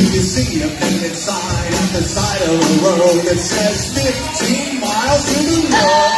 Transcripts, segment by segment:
you see a picket sign at the side of the road that says 15 miles to the north?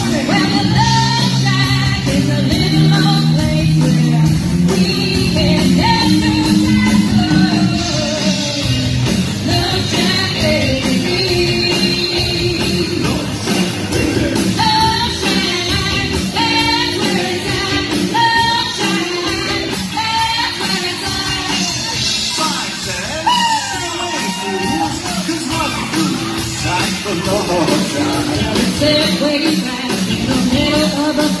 Way back in the middle of a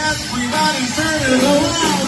Everybody's turning around.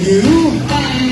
you.